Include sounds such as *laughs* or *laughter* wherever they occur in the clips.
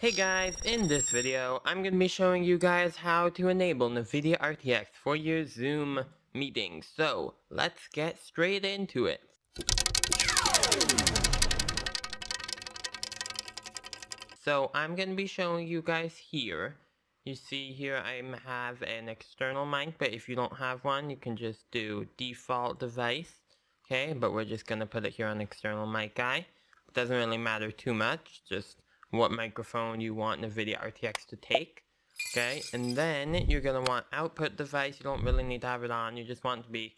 Hey guys, in this video, I'm going to be showing you guys how to enable NVIDIA RTX for your Zoom meetings. So, let's get straight into it. So, I'm going to be showing you guys here. You see here I have an external mic, but if you don't have one, you can just do default device. Okay, but we're just going to put it here on external mic guy. It doesn't really matter too much, just what microphone you want NVIDIA RTX to take. Okay, and then you're going to want output device. You don't really need to have it on. You just want to be,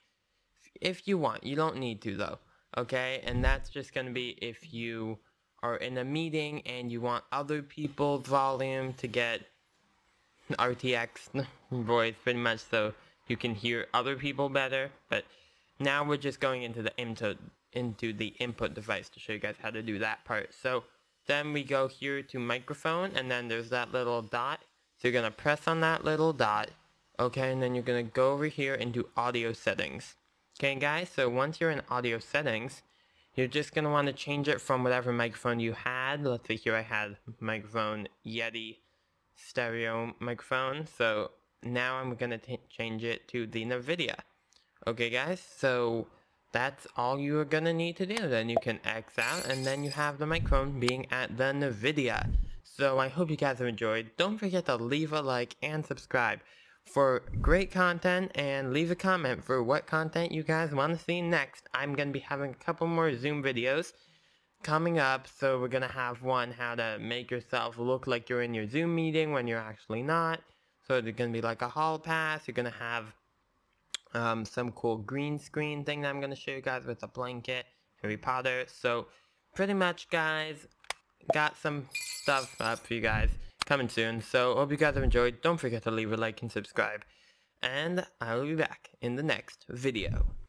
if you want. You don't need to though. Okay, and that's just going to be if you are in a meeting and you want other people's volume to get RTX *laughs* voice pretty much so you can hear other people better. But now we're just going into the input into the input device to show you guys how to do that part. So then we go here to microphone and then there's that little dot. So you're going to press on that little dot. Okay, and then you're going to go over here into audio settings. Okay guys, so once you're in audio settings, you're just going to want to change it from whatever microphone you had. Let's say here I had microphone Yeti stereo microphone. So now I'm going to change it to the NVIDIA. Okay guys, so that's all you're gonna need to do. Then you can X out and then you have the microphone being at the NVIDIA. So I hope you guys have enjoyed. Don't forget to leave a like and subscribe for great content and leave a comment for what content you guys want to see next. I'm going to be having a couple more Zoom videos coming up. So we're going to have one how to make yourself look like you're in your Zoom meeting when you're actually not. So it's going to be like a hall pass. You're going to have um, some cool green screen thing that I'm going to show you guys with a blanket, Harry Potter. So pretty much guys, got some stuff up for you guys coming soon. So hope you guys have enjoyed. Don't forget to leave a like and subscribe. And I will be back in the next video.